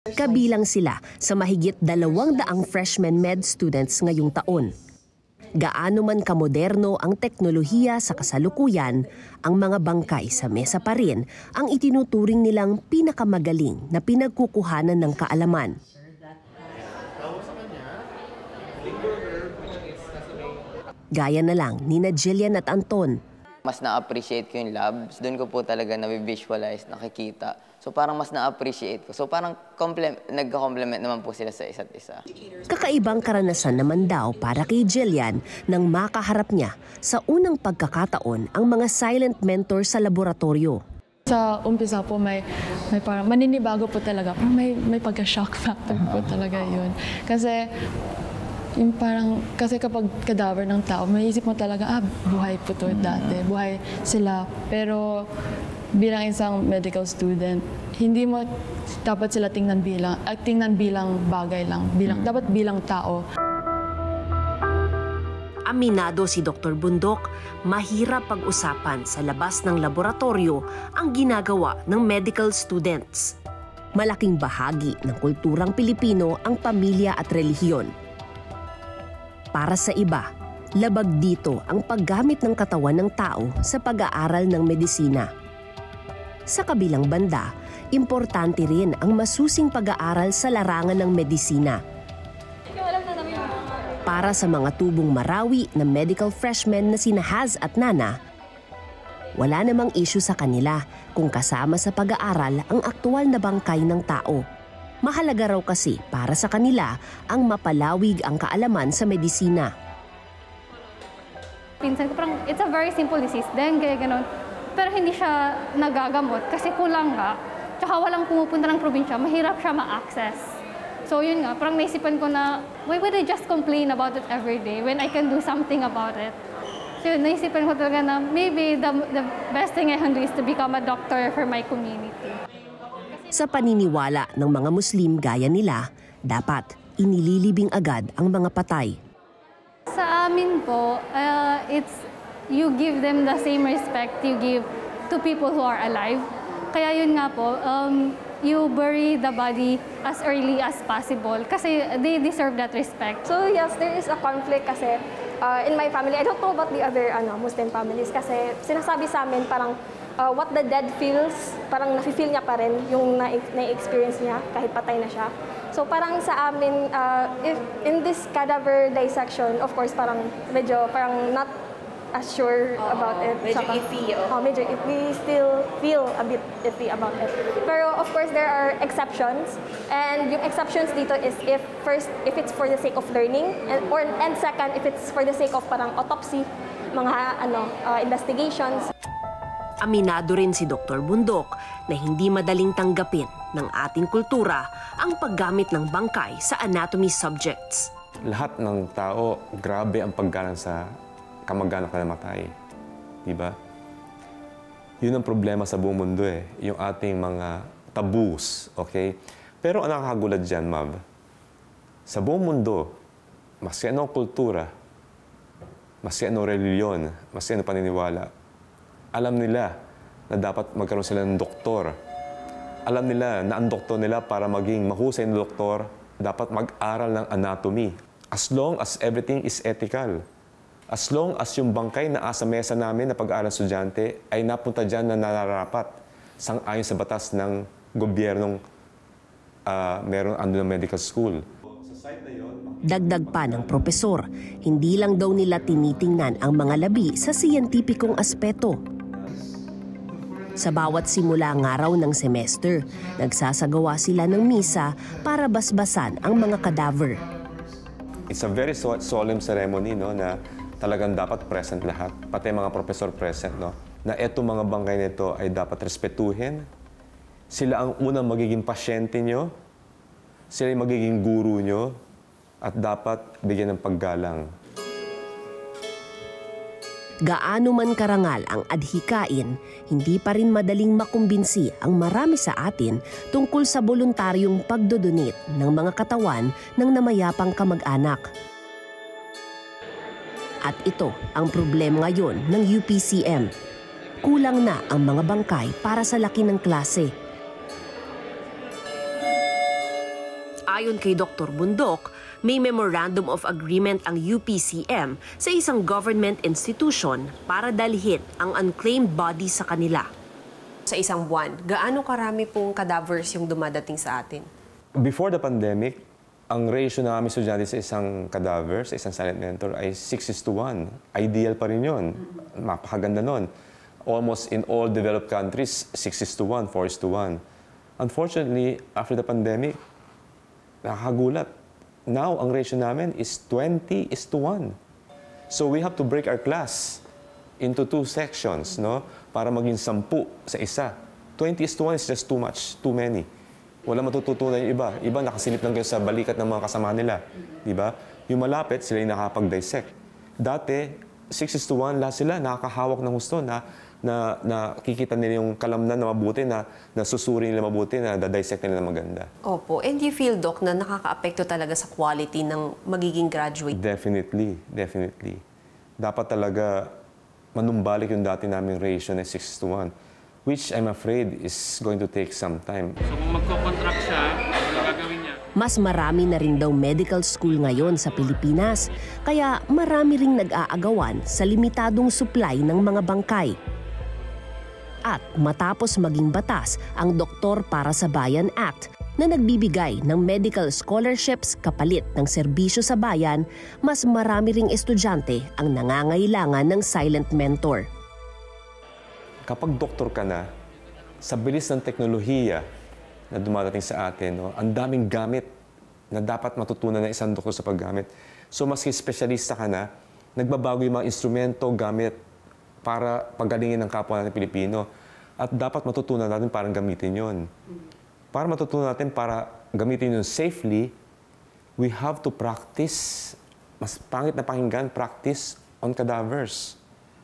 Kabilang sila sa mahigit dalawang daang freshman med students ngayong taon. Gaano man kamoderno ang teknolohiya sa kasalukuyan, ang mga bangkay sa mesa pa rin ang itinuturing nilang pinakamagaling na pinagkukuhanan ng kaalaman. Gaya na lang ni na Jillian at Anton, Mas na-appreciate ko yung labs. Doon ko po talaga na-visualize, nakikita. So parang mas na-appreciate ko. So parang nagka-complement naman po sila sa isa't isa. Kakaibang karanasan naman daw para kay Jillian nang makaharap niya sa unang pagkakataon ang mga silent mentor sa laboratorio. Sa umpisa po may may parang maninibago po talaga. Parang may may pagka-shock factor po talaga 'yun. Kasi yung parang kasi kapag cadaver ng tao, may isip mo talaga ah buhay po to dati, buhay sila. Pero bilang isang medical student, hindi mo dapat sila tingnan bilang at tingnan bilang bagay lang, bilang dapat bilang tao. Aminado si Dr. Bundok, mahirap pag-usapan sa labas ng laboratorio ang ginagawa ng medical students. Malaking bahagi ng kulturang Pilipino ang pamilya at relihiyon. Para sa iba, labag dito ang paggamit ng katawan ng tao sa pag-aaral ng medisina. Sa kabilang banda, importante rin ang masusing pag-aaral sa larangan ng medisina. Para sa mga tubong marawi na medical freshmen na sina Haz at Nana, wala namang issue sa kanila kung kasama sa pag-aaral ang aktual na bangkay ng tao. Mahalaga raw kasi para sa kanila ang mapalawig ang kaalaman sa medisina. Pinsan ko parang it's a very simple disease, dengue, ganun. Pero hindi siya nagagamot kasi kulang nga. Tsaka walang pumupunta ng probinsya, mahirap siya ma-access. So yun nga, parang naisipan ko na, why would I just complain about it every day when I can do something about it? So yun, naisipan ko talaga na maybe the, the best thing I can do is to become a doctor for my community. Sa paniniwala ng mga Muslim gaya nila, dapat inililibing agad ang mga patay. Sa amin po, uh, it's you give them the same respect you give to people who are alive. Kaya yun nga po, um, you bury the body as early as possible kasi they deserve that respect. So yes, there is a conflict kasi uh, in my family, I don't know about the other ano, Muslim families kasi sinasabi sa amin parang uh, what the dead feels, parang nafe-feel niya pa rin yung na- na-experience niya kahit patay na siya. So parang sa amin, uh, if in this cadaver dissection, of course, parang medyo parang not as sure about it. medyo Saka- iffy, oh. Oh, medyo if we still feel a bit iffy about it. Pero of course, there are exceptions. And yung exceptions dito is if first, if it's for the sake of learning, and, or, and second, if it's for the sake of parang autopsy, mga ano, uh, investigations. Aminado rin si Dr. Bundok na hindi madaling tanggapin ng ating kultura ang paggamit ng bangkay sa anatomy subjects. lahat ng tao, grabe ang paggalang sa kamag-anak na namatay. Di ba? Yun ang problema sa buong mundo eh, yung ating mga taboos, okay? Pero ang nakakagulat dyan, Mav, sa buong mundo, maski anong kultura, maski anong reliyon, maski anong paniniwala, alam nila na dapat magkaroon sila ng doktor. Alam nila na ang doktor nila para maging mahusay na doktor, dapat mag-aral ng anatomy. As long as everything is ethical. As long as yung bangkay na asa mesa namin na pag-aaral estudyante ay napunta dyan na nararapat sang-ayon sa batas ng gobyernong uh, meron ano ng medical school. Dagdag pa ng propesor, hindi lang daw nila tinitingnan ang mga labi sa siyentipikong aspeto. Sa bawat simula nga raw ng semester, nagsasagawa sila ng misa para basbasan ang mga kadaver. It's a very so- solemn ceremony no, na talagang dapat present lahat, pati mga professor present, no, na eto mga bangkay nito ay dapat respetuhin. Sila ang unang magiging pasyente nyo, sila yung magiging guru nyo, at dapat bigyan ng paggalang. Gaano man karangal ang adhikain, hindi pa rin madaling makumbinsi ang marami sa atin tungkol sa voluntaryong pagdodonate ng mga katawan ng namayapang kamag-anak. At ito ang problema ngayon ng UPCM. Kulang na ang mga bangkay para sa laki ng klase. Ayon kay Dr. Bundok, may Memorandum of Agreement ang UPCM sa isang government institution para dalhin ang unclaimed body sa kanila. Sa isang buwan, gaano karami pong cadavers yung dumadating sa atin? Before the pandemic, ang ratio na kami estudyante sa isang cadaver, sa isang silent mentor ay 6 is to 1. Ideal pa rin yun. Mapakaganda nun. Almost in all developed countries, 6 is to 1, 4 is to 1. Unfortunately, after the pandemic, nakakagulat. Now, ang ratio namin is 20 is to 1. So we have to break our class into two sections, no? Para maging sampu sa isa. 20 is to 1 is just too much, too many. Wala matututunan yung iba. Iba nakasilip lang kayo sa balikat ng mga kasama nila. Di ba? Yung malapit, sila yung nakapag-dissect. Dati, 6 is to 1, lahat sila nakakahawak ng gusto na na nakikita nila yung kalamnan na mabuti, na nasusuri nila mabuti, na dadissect nila na maganda. Opo. And you feel, Doc, na nakaka-apekto talaga sa quality ng magiging graduate? Definitely, definitely. Dapat talaga manumbalik yung dati naming ratio na 6 to 1, which I'm afraid is going to take some time. So kung magko-contract Mas marami na rin daw medical school ngayon sa Pilipinas, kaya marami ring nag-aagawan sa limitadong supply ng mga bangkay. At matapos maging batas ang Doktor para sa Bayan Act na nagbibigay ng medical scholarships kapalit ng serbisyo sa bayan, mas marami ring estudyante ang nangangailangan ng silent mentor. Kapag doktor ka na, sa bilis ng teknolohiya na dumadating sa atin, no, ang daming gamit na dapat matutunan ng isang doktor sa paggamit. So maski espesyalista ka na, nagbabago yung mga instrumento, gamit para pagalingin ng kapwa natin Pilipino. At dapat matutunan natin parang gamitin yon. Para matutunan natin para gamitin yun safely, we have to practice, mas pangit na pakinggan, practice on cadavers.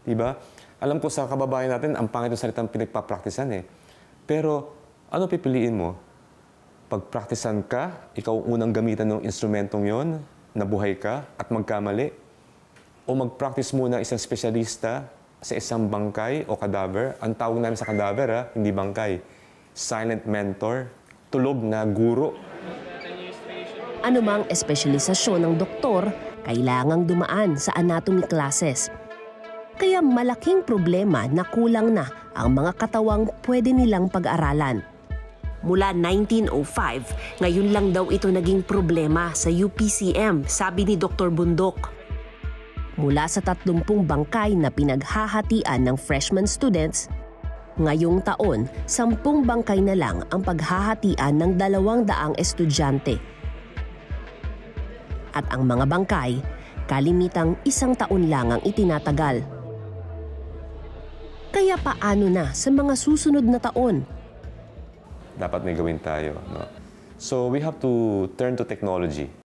Diba? Alam ko sa kababayan natin, ang pangit ng salitang pinagpapraktisan eh. Pero ano pipiliin mo? Pagpraktisan ka, ikaw unang gamitan ng instrumentong yon, nabuhay ka at magkamali? O mag-practice muna isang espesyalista sa isang bangkay o cadaver? Ang tawag namin sa cadaver, ha? hindi bangkay. Silent mentor, tulog na guro. Anumang espesyalisasyon ng doktor, kailangang dumaan sa anatomy classes. Kaya malaking problema na kulang na ang mga katawang pwede nilang pag-aralan. Mula 1905, ngayon lang daw ito naging problema sa UPCM, sabi ni Dr. Bundok. Mula sa 30 bangkay na pinaghahatian ng freshman students, ngayong taon, 10 bangkay na lang ang paghahatian ng 200 estudyante. At ang mga bangkay, kalimitang isang taon lang ang itinatagal. Kaya paano na sa mga susunod na taon? Dapat may gawin tayo. No? So we have to turn to technology.